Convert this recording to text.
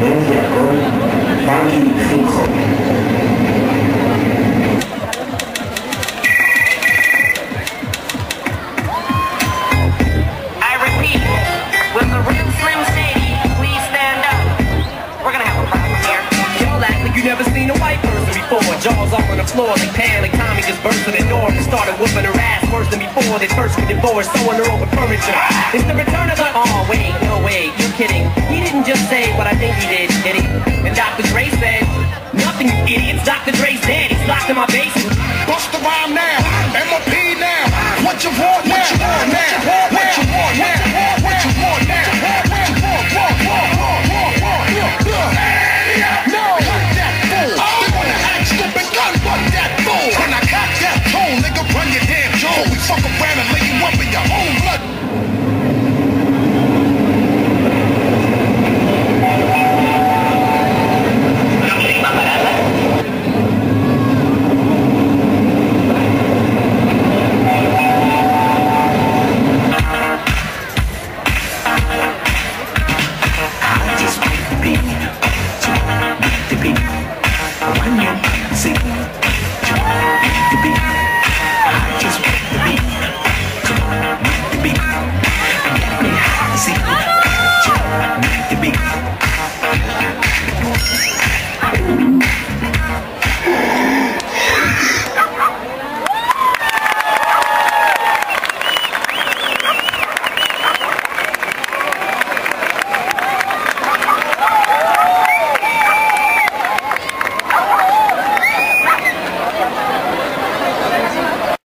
tendencia con Funky Fijo. I repeat, will the real Slim Shady please stand up? We're gonna have a problem here. Y'all act like you never seen a white person before. Jaws all on the floor Pam, like Tommy just burst in the door and started whooping her ass worse than before. They first get divorced, throwing her over furniture. It's the return of the. Oh wait, in my basement. Bust the rhyme now, MOP now. What you want now? What you want now? What you want now? What you want now? What you want? What want? Want? Want? Want? Want? Want? No, cut that fool. Oh. They wanna act stupid, gun, run that fool. When I cock that tone, nigga, run your damn jaw. We fuck beat, beat the beat. One more, see, beat the beat.